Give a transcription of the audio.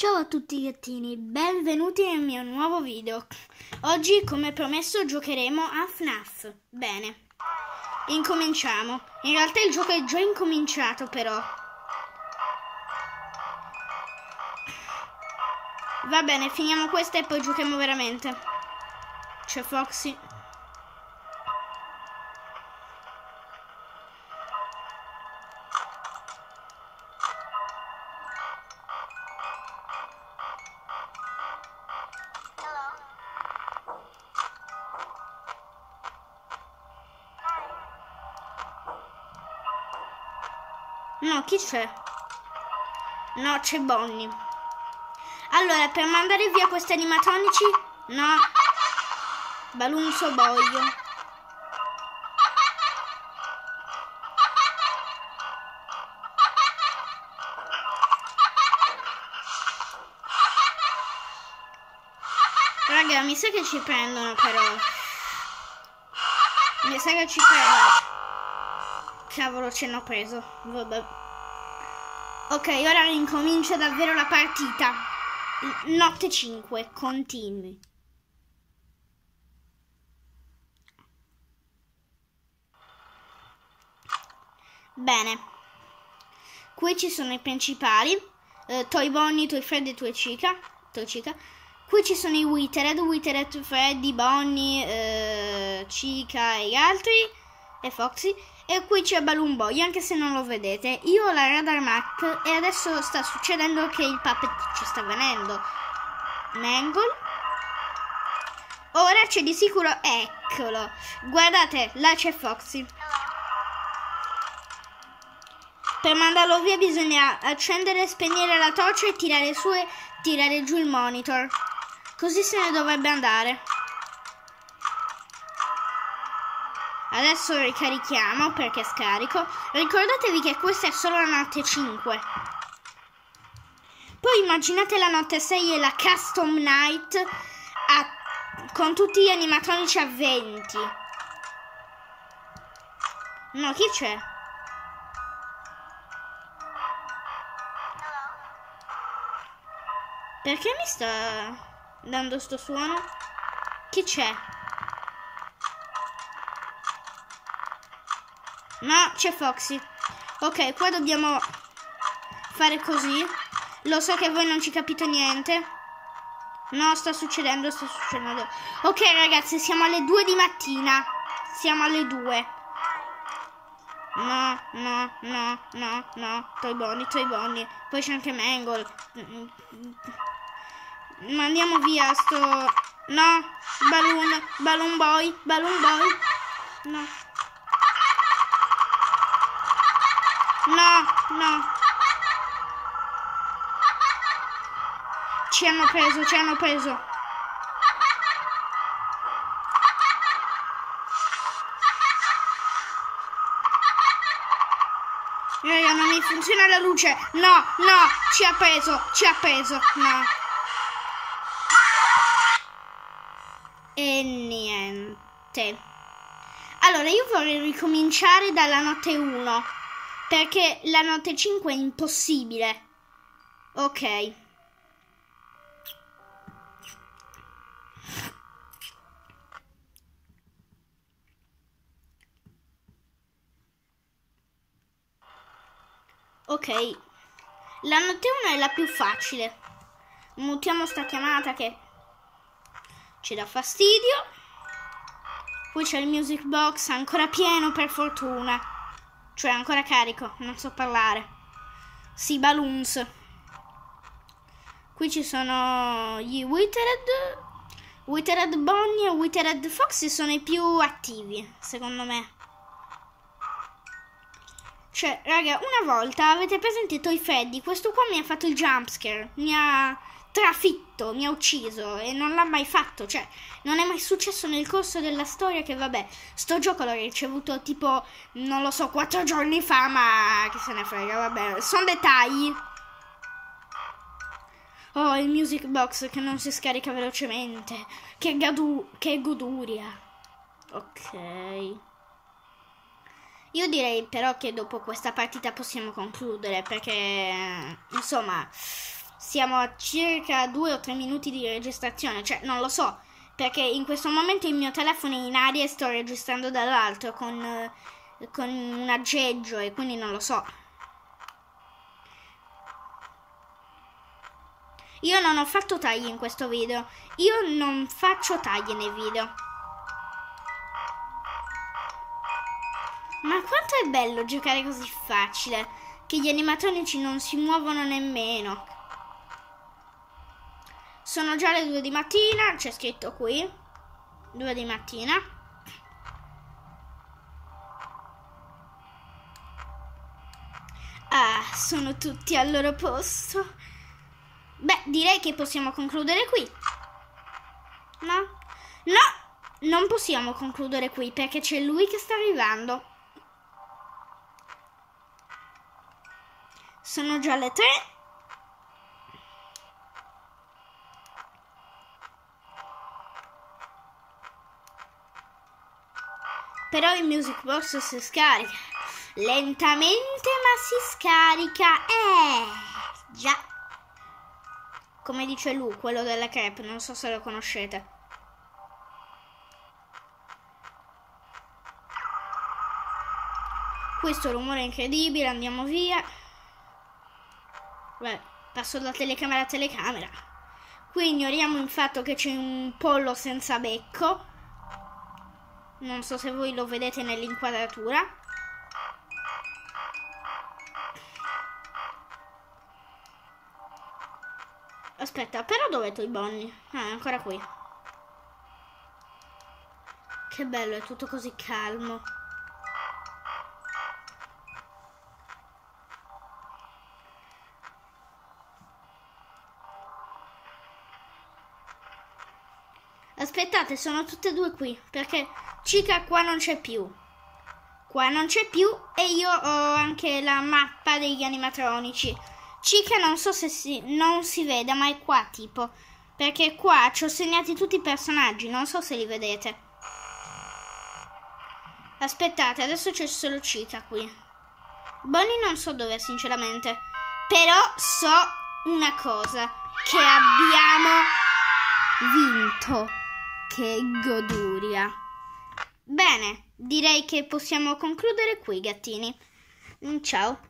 Ciao a tutti gattini, benvenuti nel mio nuovo video. Oggi, come promesso, giocheremo a FNAF. Bene, incominciamo. In realtà il gioco è già incominciato, però. Va bene, finiamo questa e poi giochiamo veramente. C'è Foxy. No, chi c'è? No, c'è Bonnie. Allora, per mandare via questi animatronici, no. Balunzo Boglio. Raga, mi sa che ci prendono però. Mi sa che ci prendono. Cavolo, ci hanno preso. Vabbè. Ok, ora incomincia davvero la partita. Notte 5, continui. Bene. Qui ci sono i principali. Eh, Toy Bonnie, Toy Freddy, Toy Chica. Toy Chica. Qui ci sono i Withered, Withered, Freddy, Bonnie, eh, Chica e gli altri. E Foxy. E qui c'è Balloon Boy, anche se non lo vedete. Io ho la Radar Mac e adesso sta succedendo che il puppet ci sta venendo. Mangle. Ora c'è di sicuro, eccolo. Guardate, là c'è Foxy. Per mandarlo via bisogna accendere e spegnere la torcia e tirare su e tirare giù il monitor. Così se ne dovrebbe andare. Adesso ricarichiamo perché scarico. Ricordatevi che questa è solo la notte 5. Poi immaginate la notte 6 e la custom night a, con tutti gli animatronici a 20. No, chi c'è? Perché mi sta dando sto suono? Chi c'è? No, c'è Foxy. Ok, qua dobbiamo fare così. Lo so che voi non ci capite niente. No, sta succedendo, sta succedendo. Ok, ragazzi, siamo alle 2 di mattina. Siamo alle 2. No, no, no, no, no. Toy Bonnie, Toy Bonnie. Poi c'è anche Mangle. Ma andiamo via sto... No, Balloon, Balloon Boy, Balloon Boy. No. No, no. Ci hanno preso, ci hanno preso. Raga, non mi funziona la luce. No, no, ci ha preso, ci ha preso. No. E niente. Allora, io vorrei ricominciare dalla notte 1. Perché la notte 5 è impossibile. Ok. Ok. La notte 1 è la più facile. Mutiamo sta chiamata che ci dà fastidio. Poi c'è il music box ancora pieno per fortuna. Cioè ancora carico, non so parlare. Sì, balloons. Qui ci sono gli Withered. Withered Bonnie e Withered Foxy sono i più attivi, secondo me. Cioè, raga, una volta avete presente Toy Freddy? Questo qua mi ha fatto il jumpscare. Mi ha trafitto, mi ha ucciso e non l'ha mai fatto, cioè non è mai successo nel corso della storia che vabbè, sto gioco l'ho ricevuto tipo, non lo so, quattro giorni fa, ma che se ne frega, vabbè, sono dettagli. Oh, il music box che non si scarica velocemente, che, gadu- che goduria. Ok. Io direi però che dopo questa partita possiamo concludere perché, insomma siamo a circa due o tre minuti di registrazione, cioè non lo so, perché in questo momento il mio telefono è in aria e sto registrando dall'altro con, con un aggeggio e quindi non lo so. Io non ho fatto tagli in questo video, io non faccio tagli nei video. Ma quanto è bello giocare così facile, che gli animatronici non si muovono nemmeno. Sono già le due di mattina, c'è scritto qui, due di mattina. Ah, sono tutti al loro posto. Beh, direi che possiamo concludere qui. No? No, non possiamo concludere qui perché c'è lui che sta arrivando. Sono già le tre. Però il Music Box si scarica. Lentamente ma si scarica. Eh, già. Come dice lui, quello della crepe, non so se lo conoscete. Questo rumore incredibile, andiamo via. Beh, passo da telecamera a telecamera. Qui ignoriamo il fatto che c'è un pollo senza becco. Non so se voi lo vedete nell'inquadratura. Aspetta, però dove è Toy Bonnie? Ah, è ancora qui. Che bello, è tutto così calmo. Aspettate, sono tutte e due qui, perché Chica qua non c'è più. Qua non c'è più e io ho anche la mappa degli animatronici. Chica non so se si, non si vede, ma è qua tipo. Perché qua ci ho segnati tutti i personaggi, non so se li vedete. Aspettate, adesso c'è solo Chica qui. Bonnie non so dove, sinceramente. Però so una cosa, che abbiamo vinto. Che goduria. Bene, direi che possiamo concludere qui, gattini. Ciao.